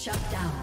Shut down.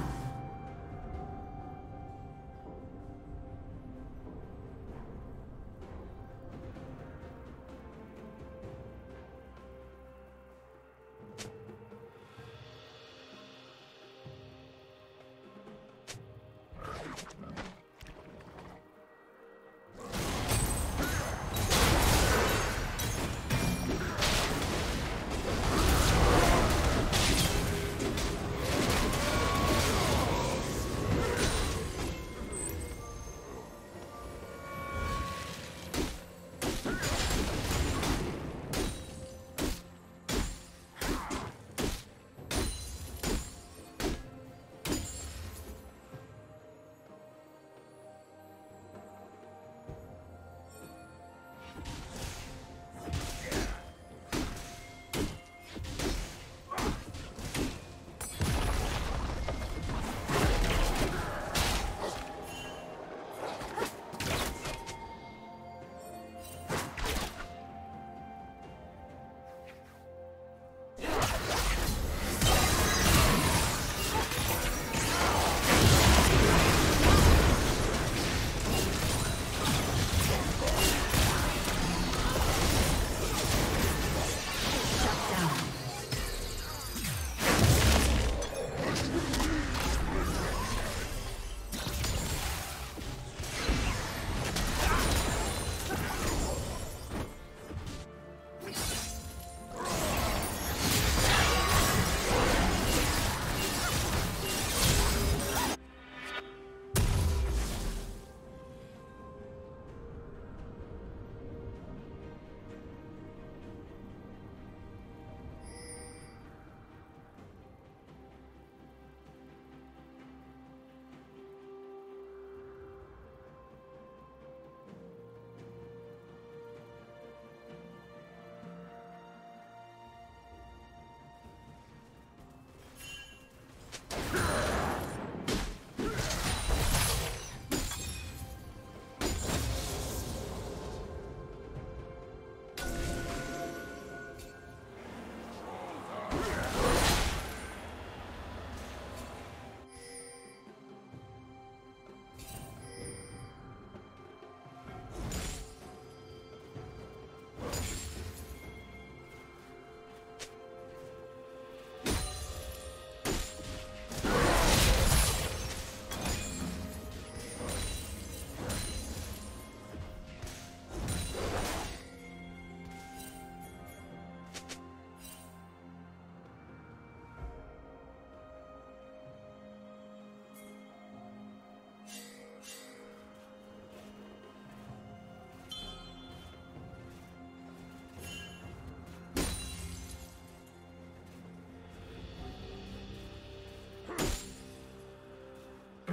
Yeah.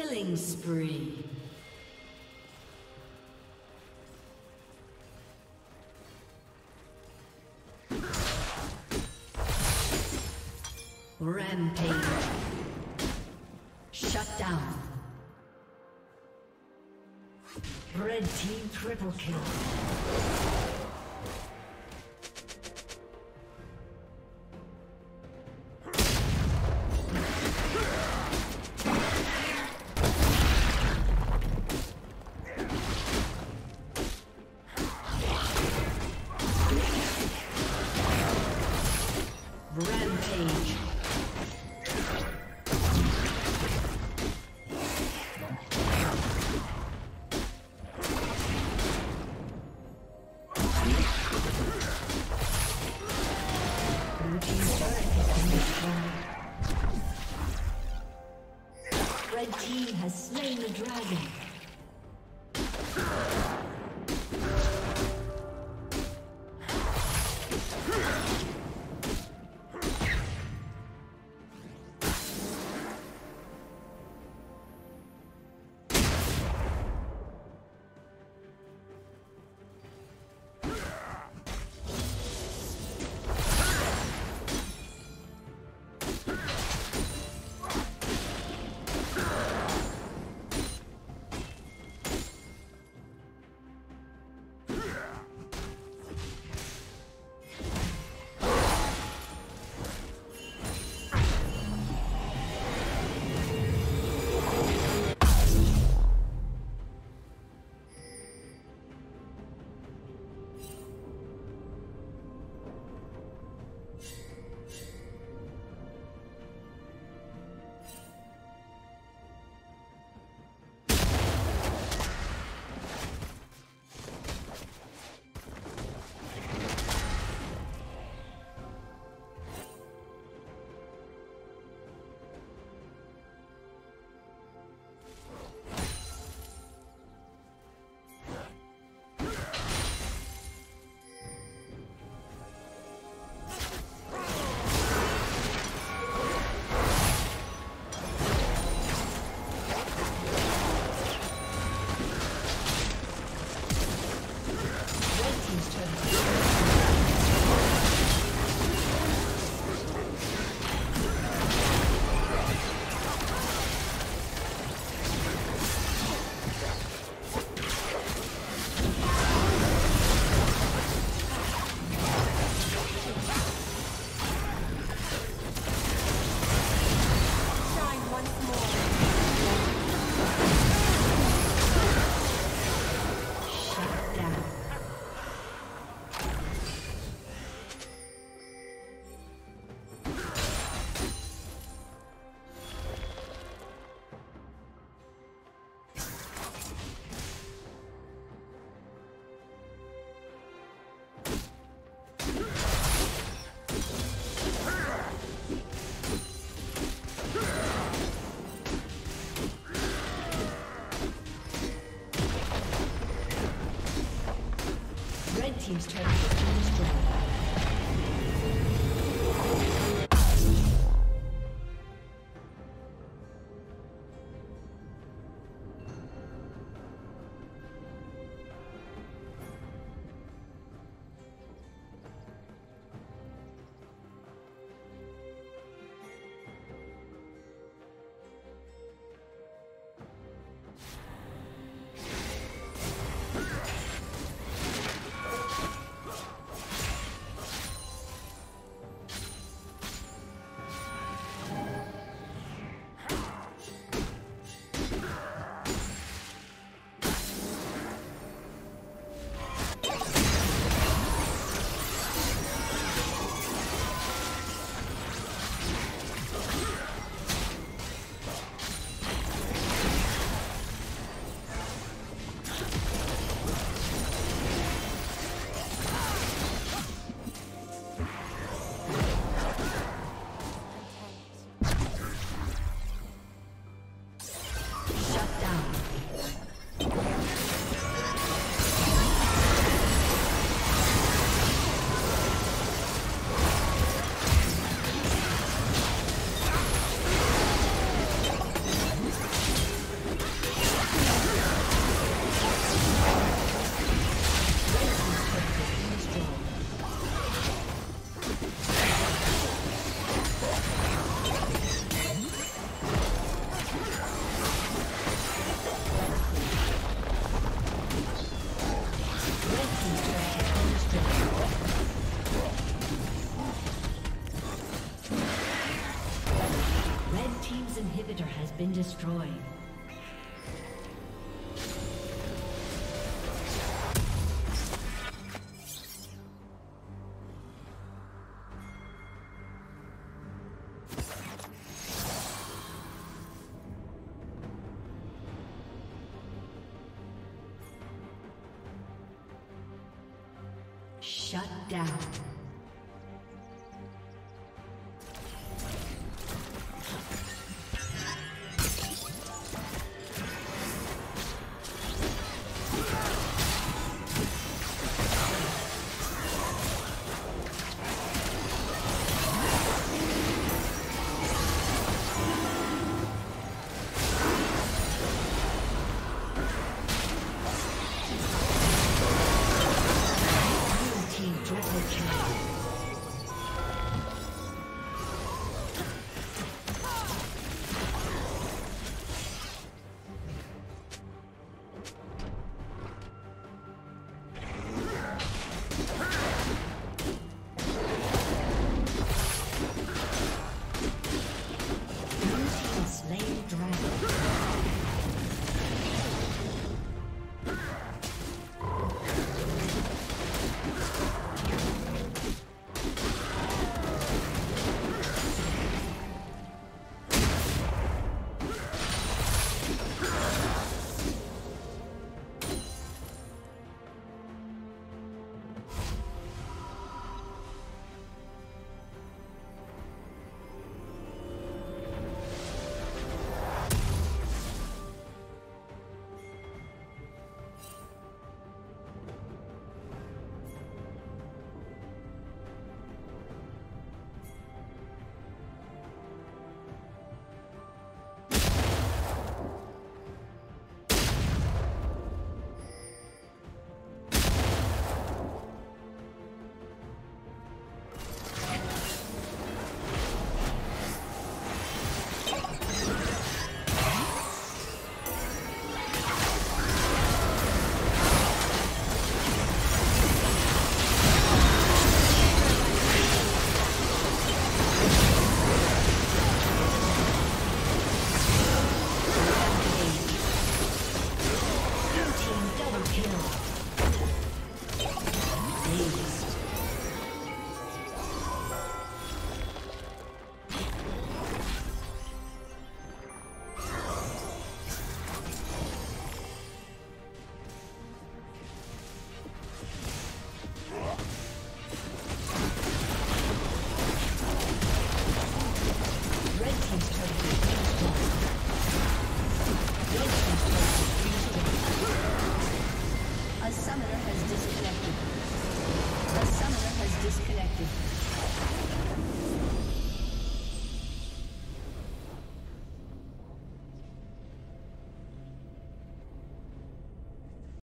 Killing spree. Rampage. Shut down. Red team triple kill. Inhibitor has been destroyed. Shut down.